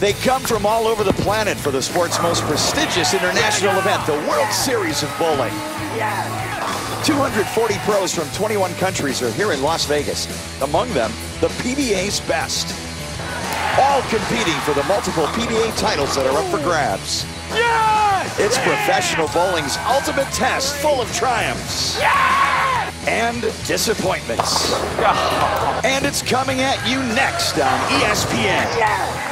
They come from all over the planet for the sport's most prestigious international event, the World Series of Bowling. 240 pros from 21 countries are here in Las Vegas. Among them, the PBA's best. All competing for the multiple PBA titles that are up for grabs. It's professional bowling's ultimate test, full of triumphs and disappointments. And it's coming at you next on ESPN.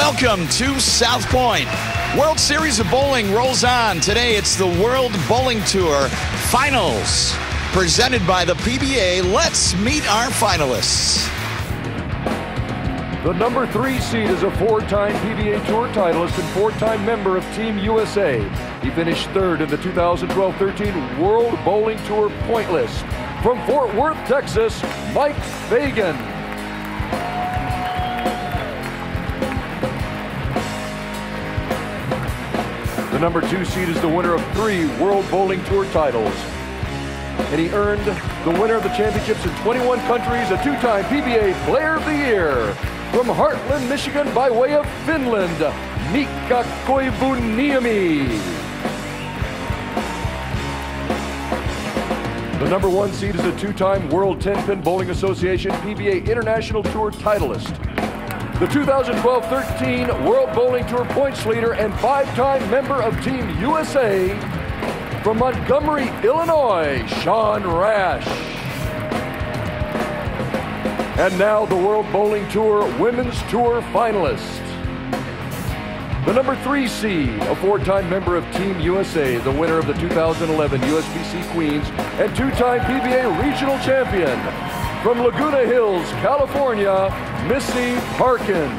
Welcome to South Point. World Series of Bowling rolls on. Today it's the World Bowling Tour Finals. Presented by the PBA, let's meet our finalists. The number three seed is a four-time PBA Tour titleist and four-time member of Team USA. He finished third in the 2012-13 World Bowling Tour point list. From Fort Worth, Texas, Mike Fagan. The number two seed is the winner of three World Bowling Tour titles. And he earned the winner of the championships in 21 countries, a two-time PBA Player of the Year. From Hartland, Michigan, by way of Finland, Mika Koivuniemi. The number one seed is a two-time World 10-Pin Bowling Association PBA International Tour titleist. The 2012-13 World Bowling Tour points leader and five-time member of Team USA from Montgomery, Illinois, Sean Rash. And now the World Bowling Tour Women's Tour finalist. The number three seed, a four-time member of Team USA, the winner of the 2011 USBC Queens and two-time PBA Regional Champion. From Laguna Hills, California, Missy Parkin.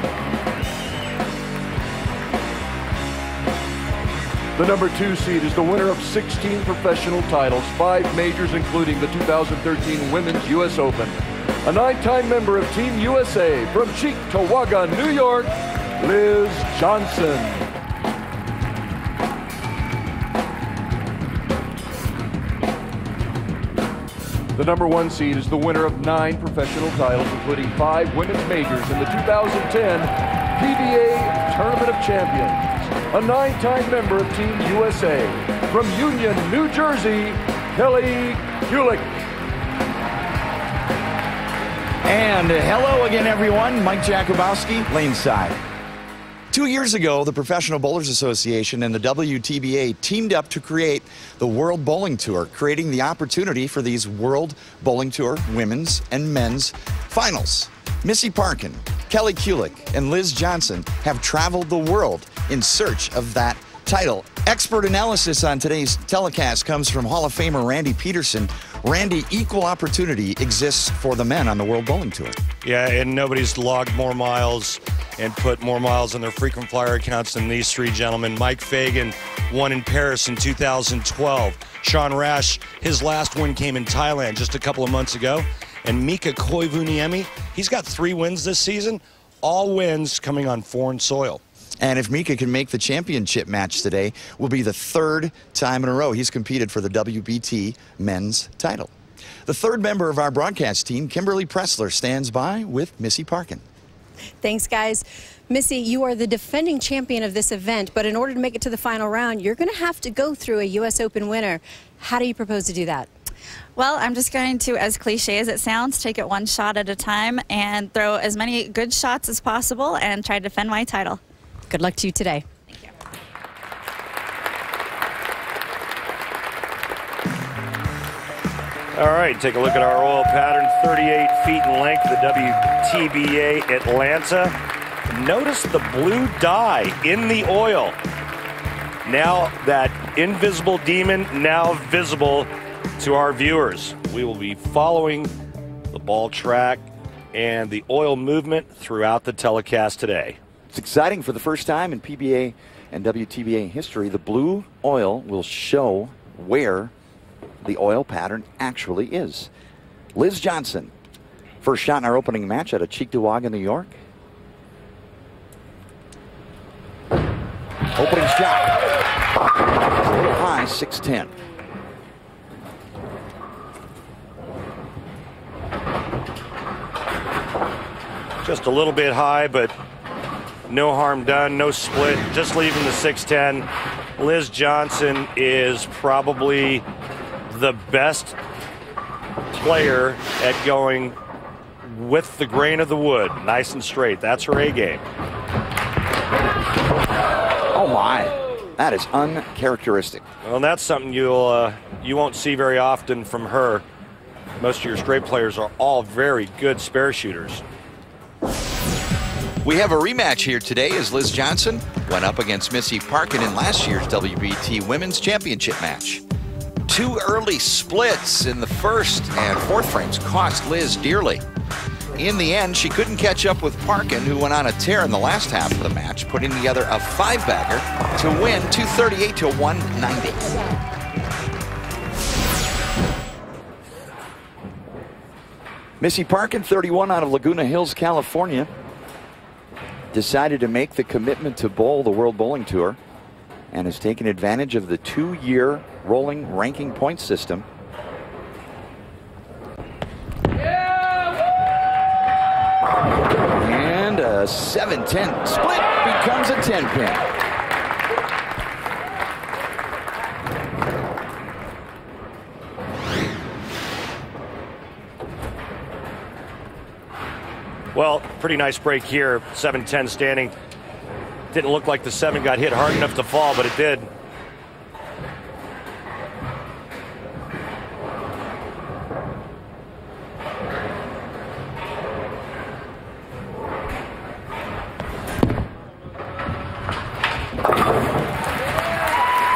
The number two seed is the winner of 16 professional titles, five majors, including the 2013 Women's U.S. Open. A nine-time member of Team USA from Cheektowaga, New York, Liz Johnson. The number one seed is the winner of nine professional titles, including five women's majors in the 2010 PBA Tournament of Champions. A nine-time member of Team USA from Union, New Jersey, Kelly Kulick. And hello again, everyone. Mike Jakubowski, lane side. Two years ago, the Professional Bowlers Association and the WTBA teamed up to create the World Bowling Tour, creating the opportunity for these World Bowling Tour women's and men's finals. Missy Parkin, Kelly Kulick, and Liz Johnson have traveled the world in search of that title. Expert analysis on today's telecast comes from Hall of Famer Randy Pedersen. Randy, equal opportunity exists for the men on the World Bowling Tour. Yeah, and nobody's logged more miles and put more miles on their frequent flyer accounts than these three gentlemen. Mike Fagan won in Paris in 2012. Sean Rash, his last win came in Thailand just a couple of months ago. And Mika Koivuniemi, he's got three wins this season, all wins coming on foreign soil. And if Mika can make the championship match today, will be the third time in a row he's competed for the WBT men's title. The third member of our broadcast team, Kimberly Pressler, stands by with Missy Parkin. Thanks, guys. Missy, you are the defending champion of this event, but in order to make it to the final round, you're going to have to go through a U.S. Open winner. How do you propose to do that? Well, I'm just going to, as cliche as it sounds, take it one shot at a time and throw as many good shots as possible and try to defend my title. Good luck to you today. Thank you. All right, take a look at our oil pattern 38 feet in length, the WTBA Atlanta. Notice the blue dye in the oil. Now that invisible demon now visible to our viewers. We will be following the ball track and the oil movement throughout the telecast today. It's exciting for the first time in PBA and WTBA history. The blue oil will show where the oil pattern actually is. Liz Johnson, first shot in our opening match out of Cheektowaga, New York. Opening shot. A little high. 6'10. Just a little bit high, but no harm done, no split, just leaving the 6'10. Liz Johnson is probably the best player at going with the grain of the wood, nice and straight. That's her A game. Oh my, that is uncharacteristic. Well, and that's something you'll uh, you won't see very often from her. Most of your straight players are all very good spare shooters. We have a rematch here today as Liz Johnson went up against Missy Parkin in last year's WBT Women's Championship match. Two early splits in the first and fourth frames cost Liz dearly. In the end, she couldn't catch up with Parkin, who went on a tear in the last half of the match, putting together a five-bagger to win 238 to 190. Missy Parkin, 31 out of Laguna Hills, California, decided to make the commitment to bowl the World Bowling Tour and has taken advantage of the two year rolling ranking point system. And a 7 10 split becomes a 10 pin. Well, pretty nice break here. 7-10 standing. Didn't look like the 7 got hit hard enough to fall, but it did.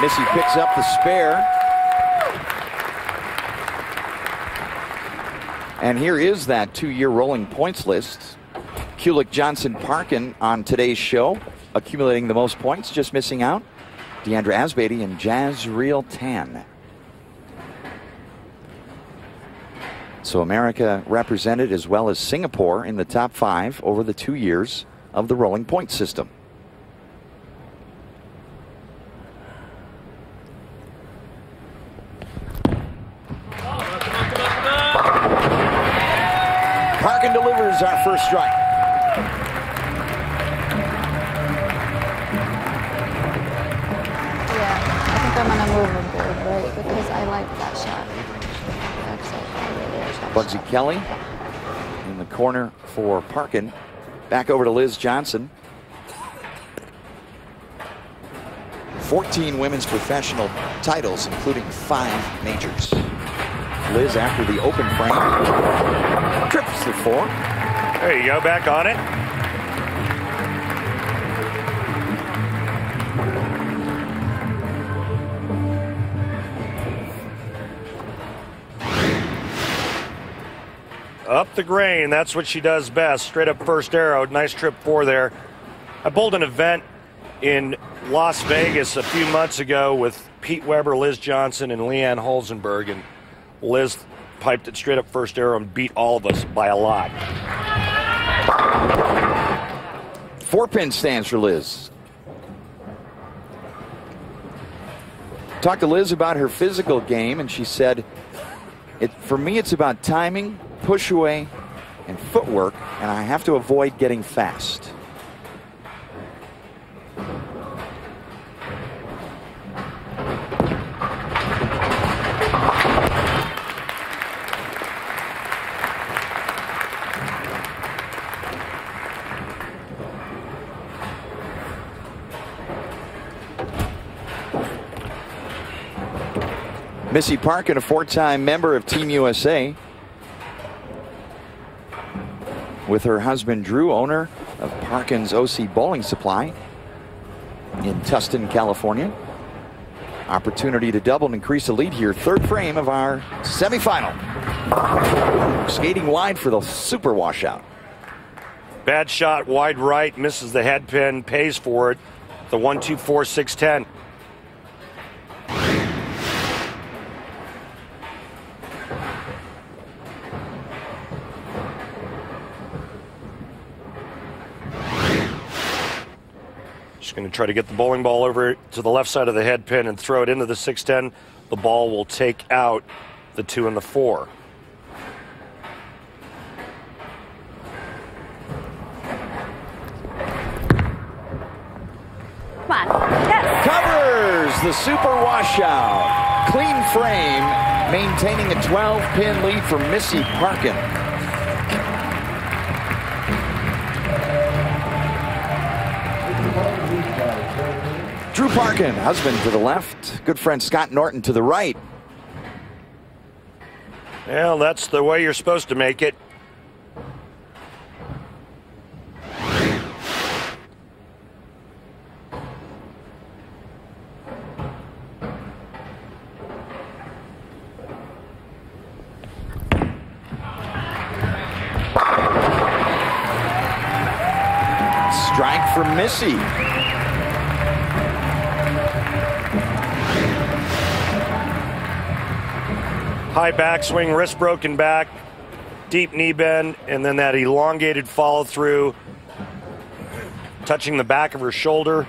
Missy picks up the spare. And here is that two year rolling points list. Kulick Johnson Parkin on today's show, accumulating the most points, just missing out. Diandra Asbaty and Jazreel Tan. So America represented as well as Singapore in the top five over the two years of the rolling point system. Kelly in the corner for Parkin. Back over to Liz Johnson. 14 women's professional titles, including five majors. Liz, after the open frame, trips the four. There you go, back on it. The grain, that's what she does best. Straight up first arrow, nice trip four there. I bowled an event in Las Vegas a few months ago with Pete Weber, Liz Johnson, and Leanne Hulsenberg, and Liz piped it straight up first arrow and beat all of us by a lot. Four pin stands for Liz. Talked to Liz about her physical game, and she said, it, For me, it's about timing, push away, and footwork, and I have to avoid getting fast. Missy Parkin, a four time member of Team USA, with her husband Drew, owner of Parkins OC Bowling Supply in Tustin, California. Opportunity to double and increase the lead here. Third frame of our semifinal. Skating wide for the super washout. Bad shot, wide right, misses the head pin, pays for it. The 1 2 4 6 10. Try to get the bowling ball over to the left side of the head pin and throw it into the 610. The ball will take out the two and the four. Come on. Yes. Covers the super washout. Clean frame, maintaining a 12 pin lead for Missy Parkin. Drew Parkin, husband to the left, good friend Scott Norton to the right. Well, that's the way you're supposed to make it. High backswing, wrist broken back, deep knee bend, and then that elongated follow through, touching the back of her shoulder.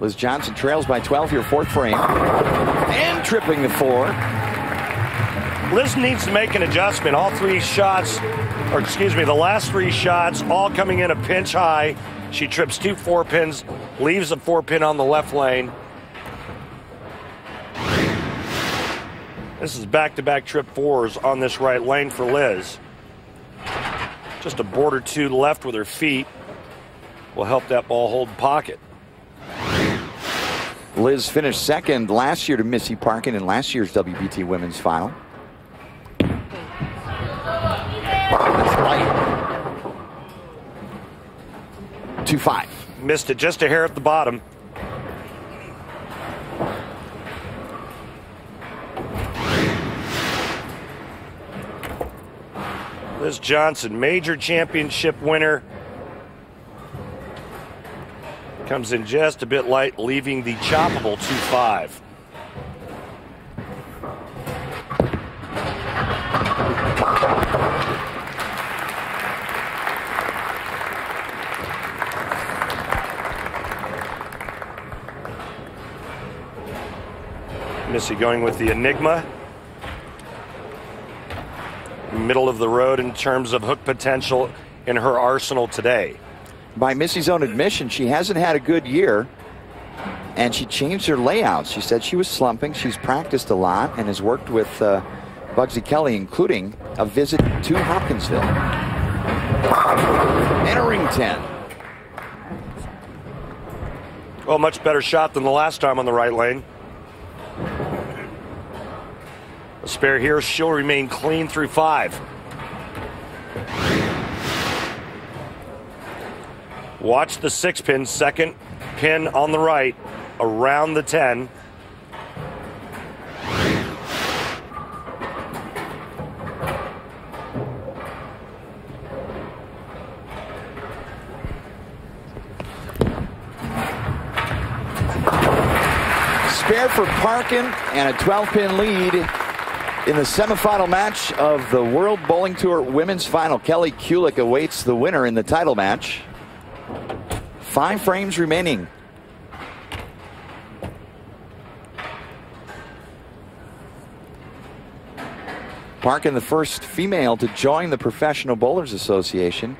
Liz Johnson trails by 12 here, fourth frame. And tripping the four. Liz needs to make an adjustment. All three shots, or excuse me, the last three shots, all coming in a pinch high. She trips two four pins, leaves a four pin on the left lane. This is back to back trip fours on this right lane for Liz. Just a board or two left with her feet will help that ball hold pocket. Liz finished second last year to Missy Parkin in last year's WBT women's final. 2 5. Missed it just a hair at the bottom. Liz Johnson, major championship winner. Comes in just a bit light, leaving the choppable 2 5. Missy going with the Enigma. Middle of the road in terms of hook potential in her arsenal today. By Missy's own admission, she hasn't had a good year. And she changed her layouts. She said she was slumping. She's practiced a lot and has worked with uh, Bugsy Kelly, including a visit to Hopkinsville. Entering 10. Well, much better shot than the last time on the right lane. A spare here, she'll remain clean through five. Watch the six pin, second pin on the right, around the 10. Spare for Parkin and a 12 pin lead in the semifinal match of the World Bowling Tour Women's Final. Kelly Kulick awaits the winner in the title match. Five frames remaining. Parkin, the first female to join the Professional Bowlers Association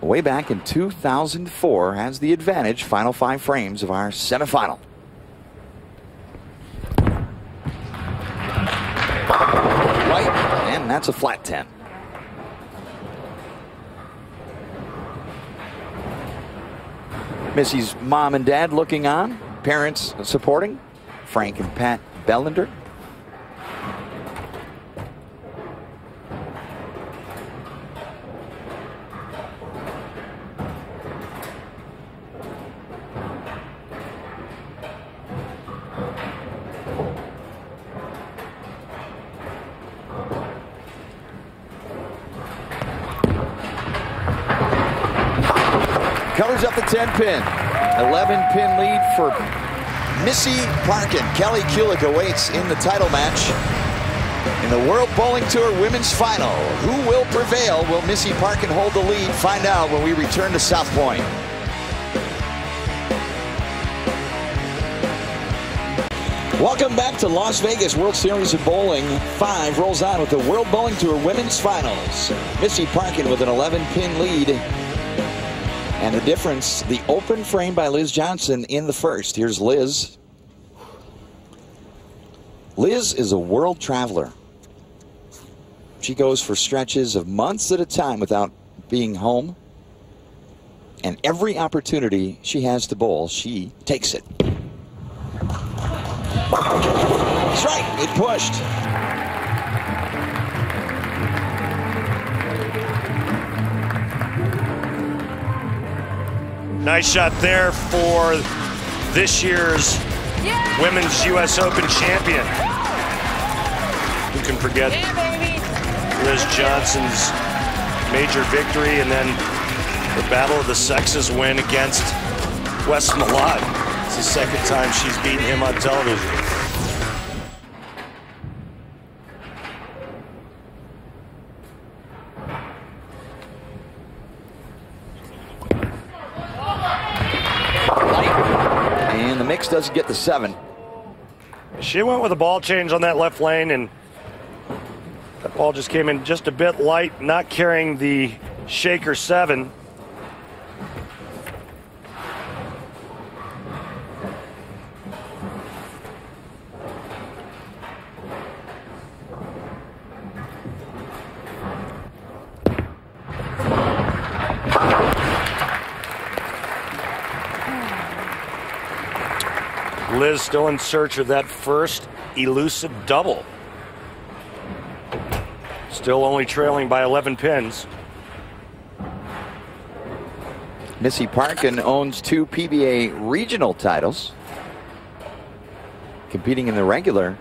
way back in 2004, has the advantage. Final five frames of our semifinal. Right, and that's a flat 10. Missy's mom and dad looking on, parents supporting, Frank and Pat Bellinder. Covers up the 10 pin. 11 pin lead for Missy Parkin. Kelly Kulick awaits in the title match. in the World Bowling Tour Women's Final. Who will prevail? Will Missy Parkin hold the lead? Find out when we return to South Point. Welcome back to Las Vegas World Series of Bowling. Five rolls on with the World Bowling Tour Women's Finals. Missy Parkin with an 11-pin lead. And the difference, the open frame by Liz Johnson in the first. Here's Liz. Liz is a world traveler. She goes for stretches of months at a time without being home. And every opportunity she has to bowl, she takes it. That's right, it pushed. Nice shot there for this year's Women's U.S. Open champion. Who can forget Liz Johnson's major victory and then the Battle of the Sexes win against Wes Malott. It's the second time she's beaten him on television. Doesn't get the seven. She went with a ball change on that left lane, and that ball just came in just a bit light, not carrying the shaker seven. Liz still in search of that first elusive double. Still only trailing by 11 pins. Missy Parkin owns two PBA regional titles, competing in the regular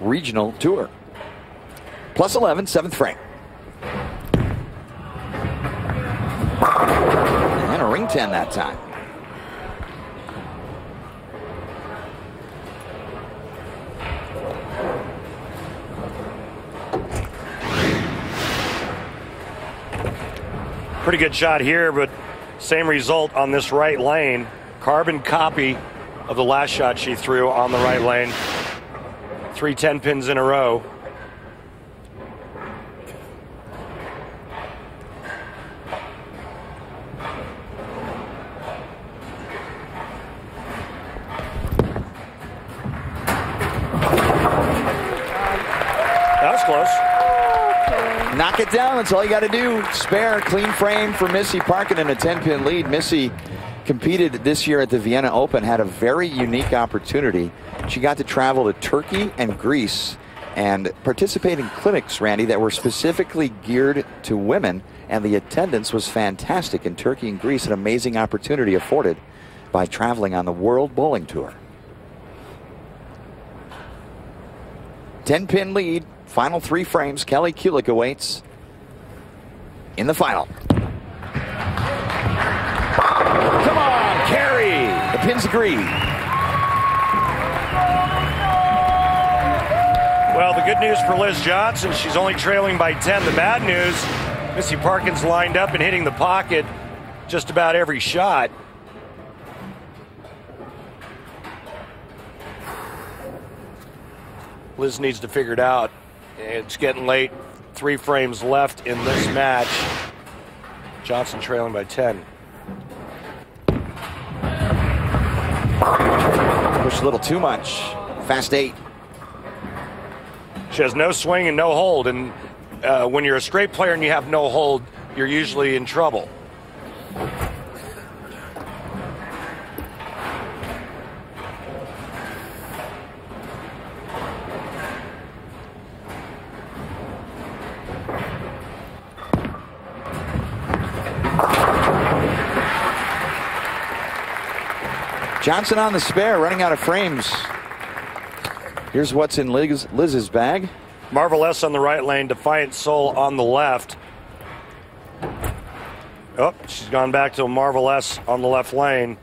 regional tour. Plus 11, seventh frame. And a ring 10 that time. Pretty good shot here, but same result on this right lane. Carbon copy of the last shot she threw on the right lane. Three 10 pins in a row. That was it down. That's all you got to do. Spare, clean frame for Missy Parkin in a 10 pin lead. Missy competed this year at the Vienna Open, had a very unique opportunity. She got to travel to Turkey and Greece and participate in clinics, Randy, that were specifically geared to women. And the attendance was fantastic in Turkey and Greece, an amazing opportunity afforded by traveling on the World Bowling Tour. 10 pin lead, final three frames. Kelly Kulick awaits in the final. Come on, Carey! The pins agree. Well, the good news for Liz Johnson, she's only trailing by 10. The bad news, Missy Parkins lined up and hitting the pocket just about every shot. Liz needs to figure it out. It's getting late. Three frames left in this match. Johnson trailing by 10. Pushed a little too much. Fast eight. She has no swing and no hold. And uh, when you're a straight player and you have no hold, you're usually in trouble. Johnson on the spare, running out of frames. Here's what's in Liz, Liz's bag. Marvel S on the right lane, Defiant Soul on the left. Oh, she's gone back to Marvel S on the left lane.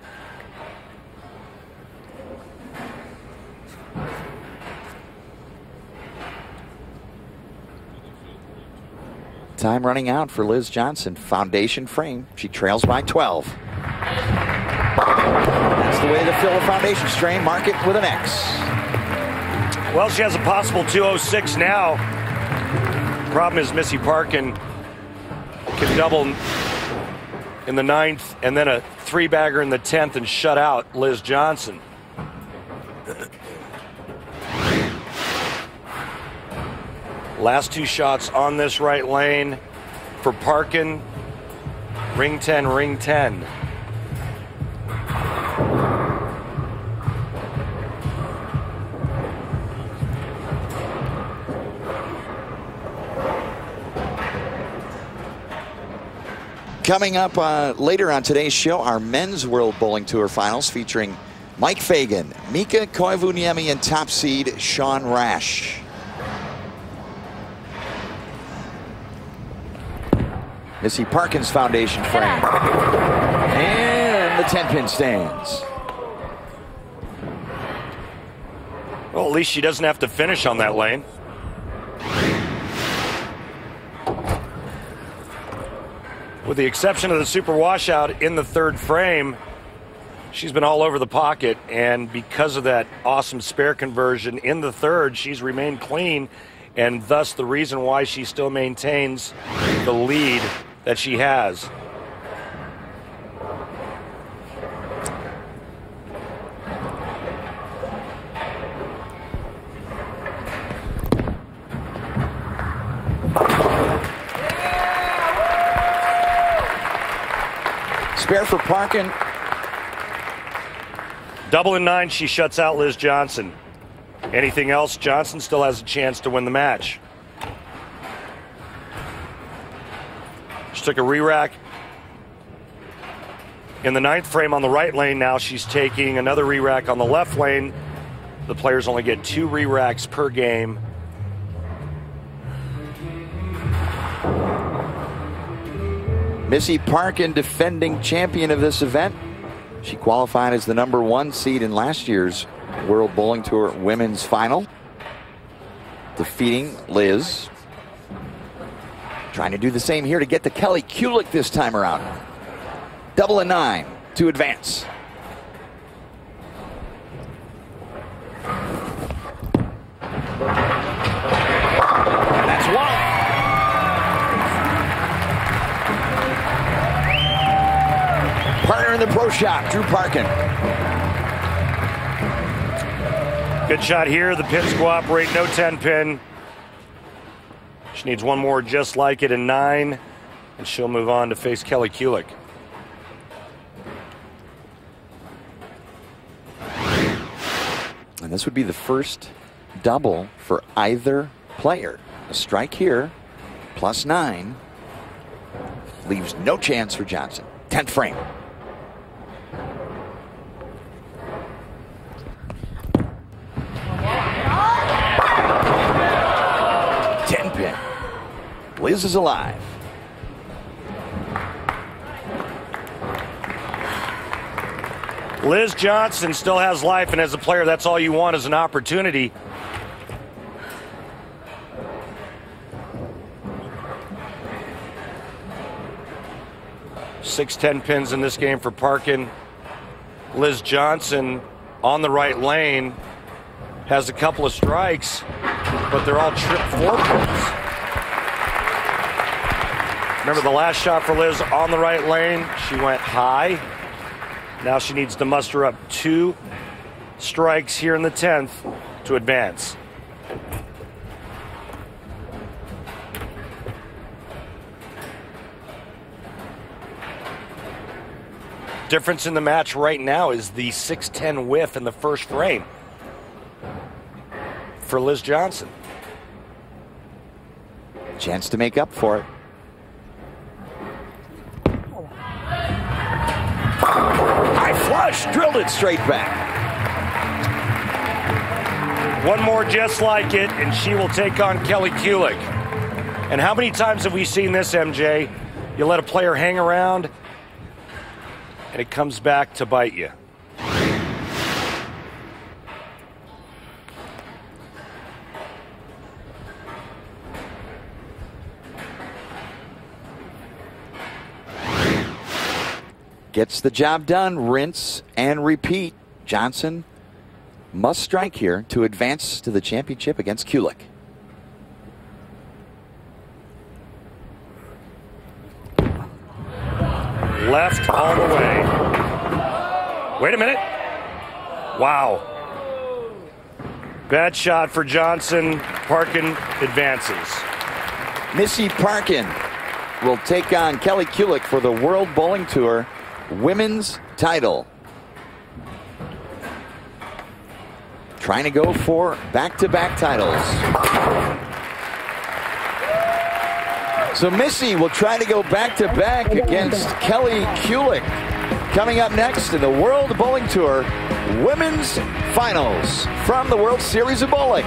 time running out for Liz Johnson. Foundation frame. She trails by 12. The way to fill a foundation strain. Mark it with an X. Well, she has a possible 206 now. Problem is, Missy Parkin can double in the ninth and then a three bagger in the 10th and shut out Liz Johnson. Last two shots on this right lane for Parkin. Ring 10, ring 10. Coming up uh, later on today's show, our men's World Bowling Tour finals featuring Mike Fagan, Mika Koivuniemi, and top seed Sean Rash. Missy Parkins Foundation frame. And the 10 pin stands. Well, at least she doesn't have to finish on that lane. With the exception of the super washout in the third frame, she's been all over the pocket. And because of that awesome spare conversion in the third, she's remained clean. And thus the reason why she still maintains the lead that she has. Spare for Parkin. Double in nine, she shuts out Liz Johnson. Anything else, Johnson still has a chance to win the match. She took a re-rack in the ninth frame on the right lane. Now she's taking another re-rack on the left lane. The players only get two re-racks per game. Missy Parkin, defending champion of this event. She qualified as the number one seed in last year's World Bowling Tour Women's Final, defeating Liz. Trying to do the same here to get to Kelly Kulick this time around. Double a nine to advance. The pro shop, Drew Parkin. Good shot here. The pins cooperate. No 10 pin. She needs one more just like it in nine, and she'll move on to face Kelly Kulick. And this would be the first double for either player. A strike here, plus nine, leaves no chance for Johnson. 10th frame. Ten pin. Liz is alive. Liz Johnson still has life, and as a player, that's all you want is an opportunity. Six ten pins in this game for Parkin. Liz Johnson on the right lane has a couple of strikes, but they're all trip four pins. Remember the last shot for Liz on the right lane? She went high. Now she needs to muster up two strikes here in the 10th to advance. Difference in the match right now is the 6'10 whiff in the first frame for Liz Johnson. Chance to make up for it. Flush, drilled it straight back. One more just like it, and she will take on Kelly Kulick. And how many times have we seen this, MJ? You let a player hang around, and it comes back to bite you. Gets the job done. Rinse and repeat. Johnson must strike here to advance to the championship against Kulick. Left all the way. Wait a minute. Wow. Bad shot for Johnson. Parkin advances. Missy Parkin will take on Kelly Kulick for the World Bowling Tour women's title. Trying to go for back to back titles. So Missy will try to go back to back against Kelly Kulick. Coming up next in the World Bowling Tour Women's Finals from the World Series of Bowling.